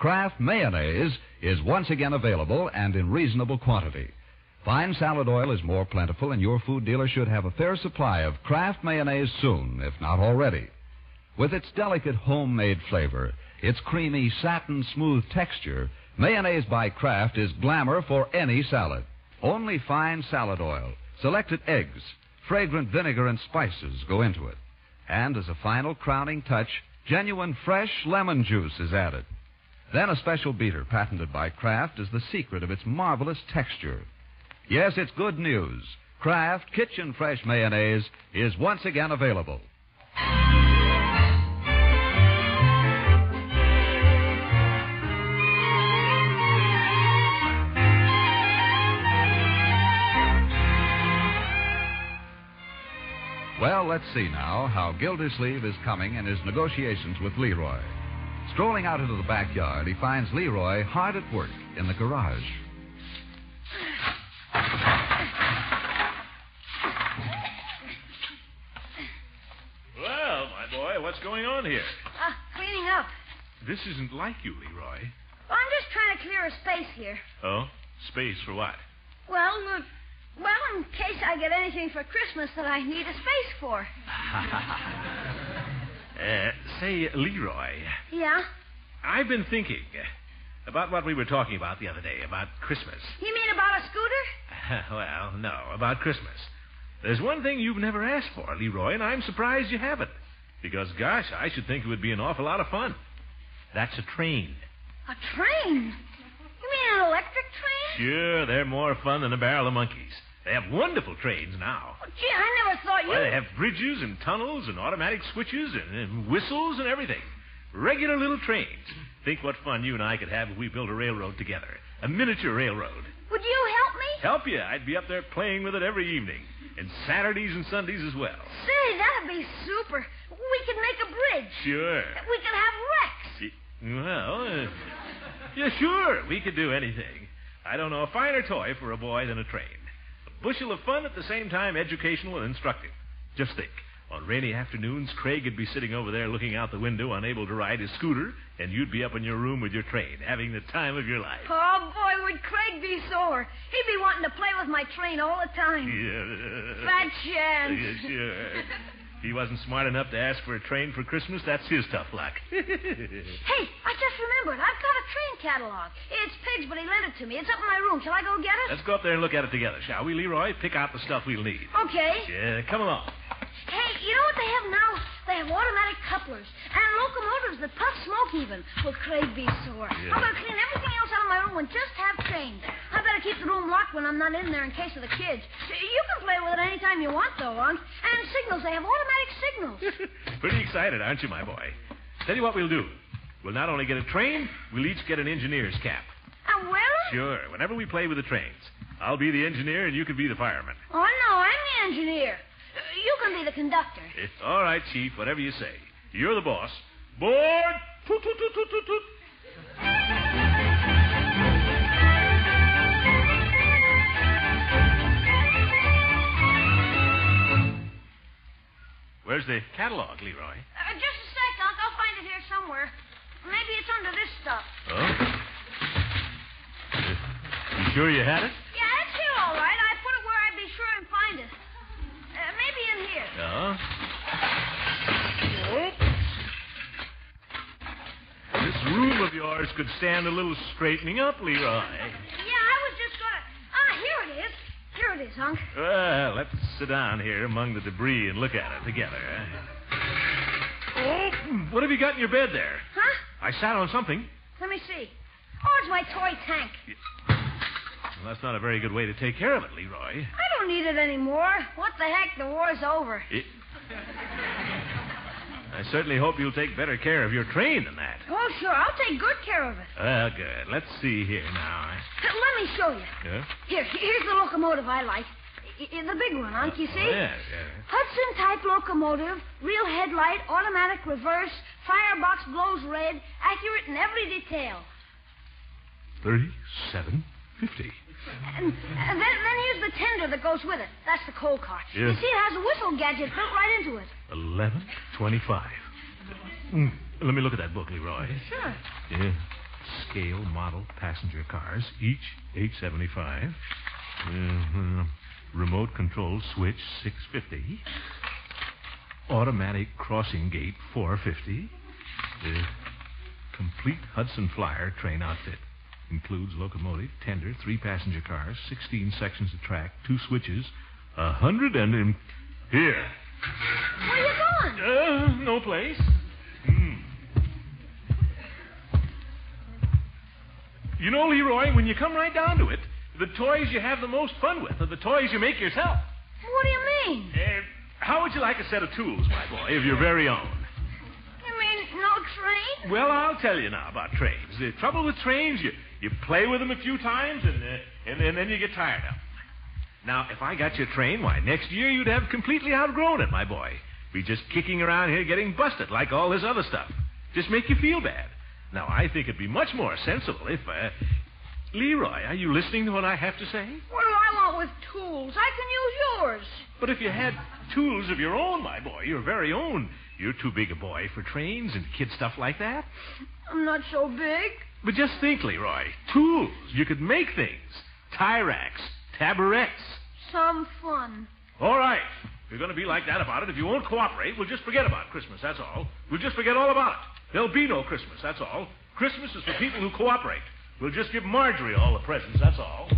Kraft mayonnaise is once again available and in reasonable quantity. Fine salad oil is more plentiful, and your food dealer should have a fair supply of Kraft mayonnaise soon, if not already. With its delicate homemade flavor, its creamy, satin smooth texture, mayonnaise by Kraft is glamour for any salad. Only fine salad oil, selected eggs, fragrant vinegar, and spices go into it. And as a final crowning touch, genuine fresh lemon juice is added. Then a special beater patented by Kraft is the secret of its marvelous texture. Yes, it's good news. Kraft Kitchen Fresh Mayonnaise is once again available. Well, let's see now how Gildersleeve is coming in his negotiations with Leroy. Strolling out into the backyard, he finds Leroy hard at work in the garage. Well, my boy, what's going on here? Uh, cleaning up. This isn't like you, Leroy. Well, I'm just trying to clear a space here. Oh? Space for what? Well, uh, well, in case I get anything for Christmas that I need a space for. Uh, say, Leroy, Yeah? I've been thinking about what we were talking about the other day, about Christmas. You mean about a scooter? well, no, about Christmas. There's one thing you've never asked for, Leroy, and I'm surprised you haven't. Because, gosh, I should think it would be an awful lot of fun. That's a train. A train? You mean an electric train? Sure, they're more fun than a barrel of monkeys. They have wonderful trains now. Oh, gee, I never thought you. Why, they have bridges and tunnels and automatic switches and, and whistles and everything. Regular little trains. Think what fun you and I could have if we built a railroad together. A miniature railroad. Would you help me? Help you. I'd be up there playing with it every evening. And Saturdays and Sundays as well. Say, that'd be super. We could make a bridge. Sure. We could have wrecks. Well, uh, yeah, sure. We could do anything. I don't know a finer toy for a boy than a train. Bushel of fun at the same time educational and instructive. Just think. On rainy afternoons, Craig would be sitting over there looking out the window, unable to ride his scooter, and you'd be up in your room with your train, having the time of your life. Oh, boy, would Craig be sore. He'd be wanting to play with my train all the time. Yeah. Fat chance. Yeah, sure. He wasn't smart enough to ask for a train for Christmas. That's his tough luck. Hey, I just remembered. I've got a train catalog. It's Pig's, but he lent it to me. It's up in my room. Shall I go get it? Let's go up there and look at it together, shall we, Leroy? Pick out the stuff we'll need. Okay. Yeah, come along. Hey, you know what they have now? Have automatic couplers and locomotives that puff smoke even. Will Craig be sore? Yeah. I'm going to clean everything else out of my room and just have trains. I better keep the room locked when I'm not in there in case of the kids. You can play with it anytime you want, though, Unc. And signals. They have automatic signals. Pretty excited, aren't you, my boy? Tell you what we'll do. We'll not only get a train, we'll each get an engineer's cap. Uh, will? Sure, whenever we play with the trains. I'll be the engineer and you can be the fireman. Oh, no, I'm the engineer. You can be the conductor. All right, Chief, whatever you say. You're the boss. Board! Toot, toot, toot, toot, toot, toot. Where's the catalog, Leroy? Uh, just a sec, Unc. I'll find it here somewhere. Maybe it's under this stuff. Oh? You sure you had it? Yeah, it's here, all right. I put it where I'd be sure and find it. Uh, maybe in here. No. This could stand a little straightening up, Leroy. Yeah, I was just gonna. Ah, here it is. Here it is, Unc. Well, let's sit down here among the debris and look at it together. Oh, what have you got in your bed there? Huh? I sat on something. Let me see. Oh, it's my toy tank. Well, that's not a very good way to take care of it, Leroy. I don't need it anymore. What the heck? The war's over. It... I certainly hope you'll take better care of your train than that. Oh, sure. I'll take good care of it. Well, good. Let's see here now. Let me show you. Yeah? Here, here's the locomotive I like. I- the big one, Unc, you oh, see? Oh, yeah, yeah. Hudson type locomotive, real headlight, automatic reverse, firebox glows red, accurate in every detail. Thirty-seven fifty. And, and then, then here's the tender that goes with it. That's the coal cart. Yeah. You see, it has a whistle gadget built right into it. Eleven twenty-five. Mm, let me look at that book, Leroy. Sure. Yeah. scale model passenger cars, each 875. Uh, remote control switch 650. Automatic crossing gate 450. Uh, complete Hudson Flyer train outfit. Includes locomotive, tender, three passenger cars, 16 sections of track, two switches, a hundred and... Um, here. Where are you going? Uh, no place. Hmm. You know, Leroy, when you come right down to it, the toys you have the most fun with are the toys you make yourself. What do you mean? Uh, how would you like a set of tools, my boy, of your very own? You mean no train? Well, I'll tell you now about trains. The trouble with trains, you, you play with them a few times, and, uh, and, and then you get tired of them. Now, if I got your train, why, next year you'd have completely outgrown it, my boy. Be just kicking around here getting busted like all this other stuff. Just make you feel bad. Now, I think it'd be much more sensible if, uh... Leroy, are you listening to what I have to say? What do I want with tools? I can use yours. But if you had tools of your own, my boy, your very own, you're too big a boy for trains and kid stuff like that. I'm not so big. But just think, Leroy. Tools. You could make things. Tie racks. Some fun. All right. If you're going to be like that about it, if you won't cooperate, we'll just forget about Christmas, that's all. We'll just forget all about it. There'll be no Christmas, that's all. Christmas is for people who cooperate. We'll just give Marjorie all the presents, that's all.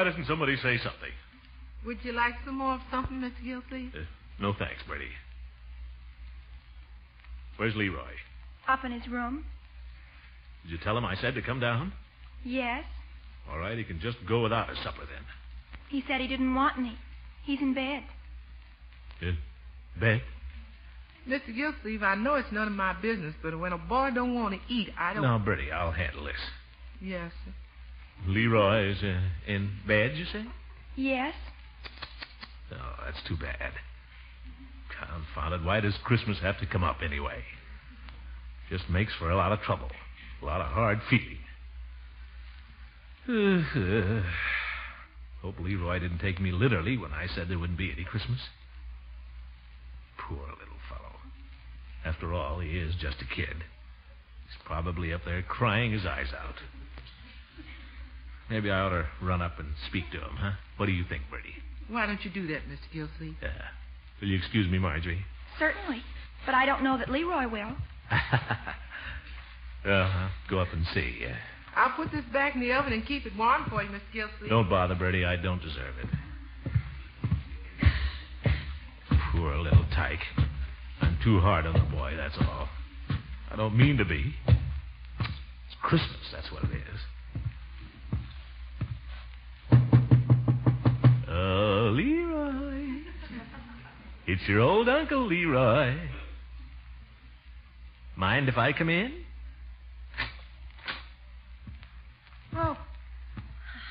Why doesn't somebody say something? Would you like some more of something, Mr. Gilsey? Uh, no thanks, Birdie. Where's Leroy? Up in his room? Did you tell him I said to come down? Yes. All right, he can just go without his supper then. He said he didn't want any. He's in bed. In bed? Mr. Gildersleeve, I know it's none of my business, but when a boy don't want to eat, I don't. Now, Birdie, I'll handle this. Yes, sir. Leroy is uh, in bed, you say? Yes. Oh, that's too bad. Confounded. Why does Christmas have to come up anyway? Just makes for a lot of trouble, a lot of hard feeling. Hope Leroy didn't take me literally when I said there wouldn't be any Christmas. Poor little fellow. After all, he is just a kid. He's probably up there crying his eyes out. Maybe I ought to run up and speak to him, huh? What do you think, Birdie? Why don't you do that, Mr. Gildersleeve? Yeah. Will you excuse me, Marjorie? Certainly. But I don't know that Leroy will. uh-huh. Go up and see. Yeah. I'll put this back in the oven and keep it warm for you, Mr. Gildersleeve. Don't bother, Birdie. I don't deserve it. Poor little tyke. I'm too hard on the boy, that's all. I don't mean to be. It's Christmas, that's what it is. It's your old Uncle Leroy. Mind if I come in? Oh.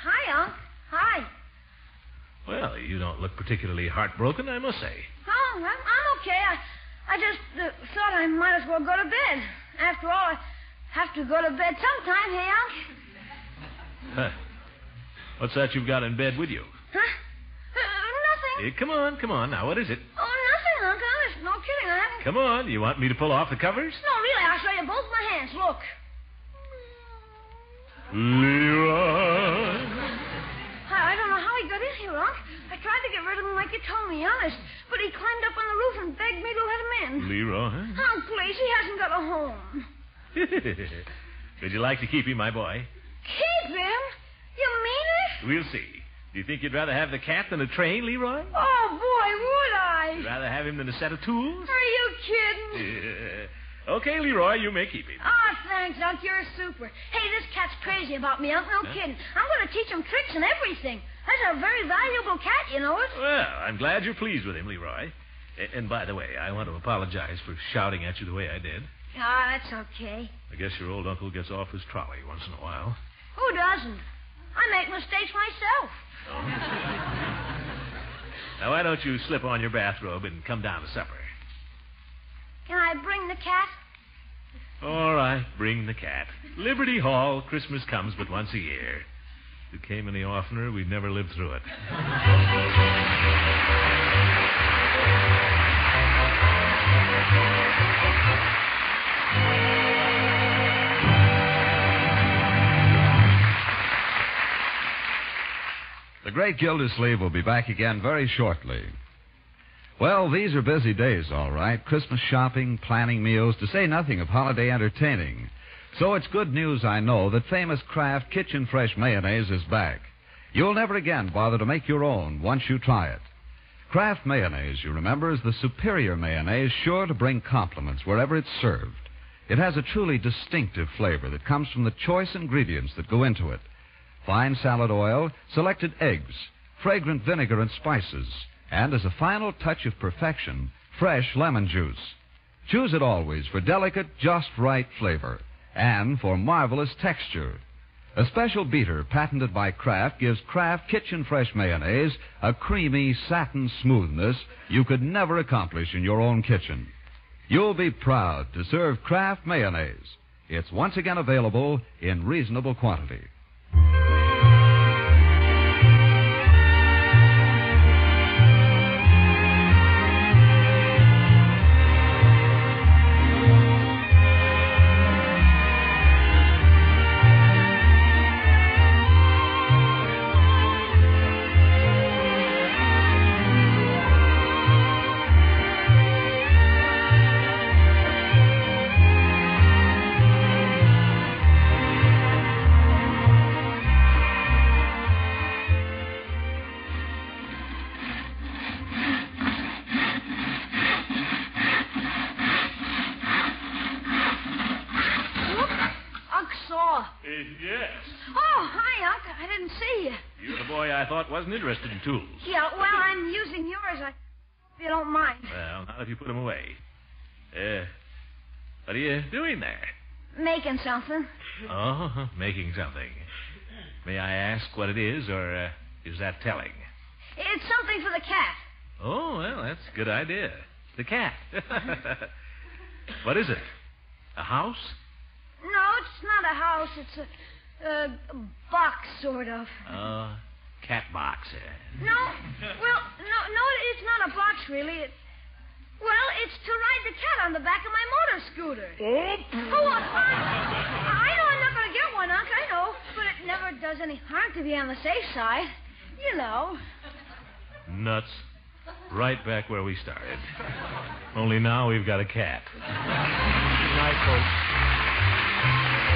Hi, Unc. Hi. Well, you don't look particularly heartbroken, I must say. Oh, I'm, I'm okay. I, I just uh, thought I might as well go to bed. After all, I have to go to bed sometime, hey, Unc? Huh. What's that you've got in bed with you? Huh? Uh, nothing. Hey, come on, come on. Now, what is it? Oh, nothing, Unc. Honest. No kidding. I haven't. Come on. You want me to pull off the covers? No, really. I'll show you both my hands. Look. Leroy. I, I don't know how he got in here, Unc. I tried to get rid of him like you told me, honest. But he climbed up on the roof and begged me to let him in. Leroy. Oh, please. He hasn't got a home. Would you like to keep him, my boy? Keep him? You mean it? We'll see. Do you think you'd rather have the cat than a train, Leroy? Oh, would I? You'd rather have him than a set of tools? Are you kidding? okay, Leroy, you may keep him. Oh, thanks, Unc. You're a super. Hey, this cat's crazy about me, Unc. No Huh? kidding. I'm going to teach him tricks and everything. That's a very valuable cat, you know it? Well, I'm glad you're pleased with him, Leroy. And by the way, I want to apologize for shouting at you the way I did. Ah, that's okay. I guess your old uncle gets off his trolley once in a while. Who doesn't? I make mistakes myself. Now, why don't you slip on your bathrobe and come down to supper? Can I bring the cat? All right, bring the cat. Liberty Hall, Christmas comes but once a year. If it came any oftener, we'd never live through it. The Great Gildersleeve will be back again very shortly. Well, these are busy days, all right. Christmas shopping, planning meals, to say nothing of holiday entertaining. So it's good news, I know, that famous Kraft Kitchen Fresh Mayonnaise is back. You'll never again bother to make your own once you try it. Kraft Mayonnaise, you remember, is the superior mayonnaise sure to bring compliments wherever it's served. It has a truly distinctive flavor that comes from the choice ingredients that go into it fine salad oil, selected eggs, fragrant vinegar and spices, and as a final touch of perfection, fresh lemon juice. Choose it always for delicate, just right flavor and for marvelous texture. A special beater patented by Kraft gives Kraft Kitchen Fresh Mayonnaise a creamy satin smoothness you could never accomplish in your own kitchen. You'll be proud to serve Kraft Mayonnaise. It's once again available in reasonable quantity. Interested in tools. Yeah, well, I'm using yours. I hope you don't mind. Well, not if you put them away. Uh, what are you doing there? Making something. Oh, making something. May I ask what it is, or uh, is that telling? It's something for the cat. Oh, well, that's a good idea. The cat. what is it? A house? No, it's not a house. It's a, a, box, sort of. Uh, cat box. eh? No, well, no, no, it's not a box, really. It, well, it's to ride the cat on the back of my motor scooter. Oh, uh, I know I'm not going to get one, Unc. I know, but it never does any harm to be on the safe side. You know. Nuts. Right back where we started. Only now we've got a cat. Good night, folks.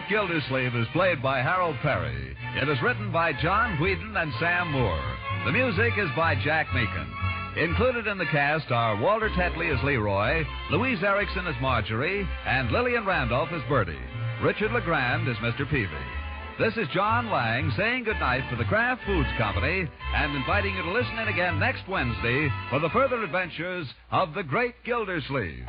Great Gildersleeve is played by Harold Peary. It is written by John Whedon and Sam Moore. The music is by Jack Meakin. Included in the cast are Walter Tetley as Leroy, Louise Erickson as Marjorie, and Lillian Randolph as Birdie. Richard LeGrand is Mr. Peavey. This is John Lang saying goodnight for the Kraft Foods Company and inviting you to listen in again next Wednesday for the further adventures of the Great Gildersleeve.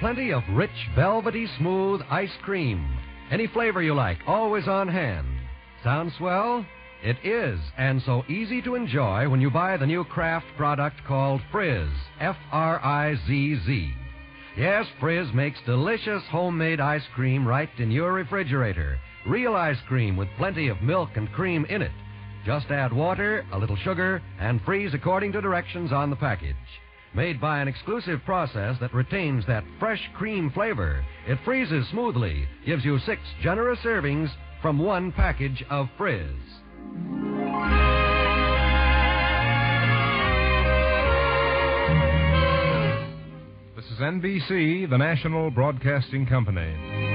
Plenty of rich, velvety, smooth ice cream. Any flavor you like, always on hand. Sounds swell? It is, and so easy to enjoy when you buy the new Kraft product called Frizz. F R I Z Z. Yes, Frizz makes delicious homemade ice cream right in your refrigerator. Real ice cream with plenty of milk and cream in it. Just add water, a little sugar, and freeze according to directions on the package. Made by an exclusive process that retains that fresh cream flavor, it freezes smoothly, gives you six generous servings from one package of Frizz. This is NBC, the national broadcasting company.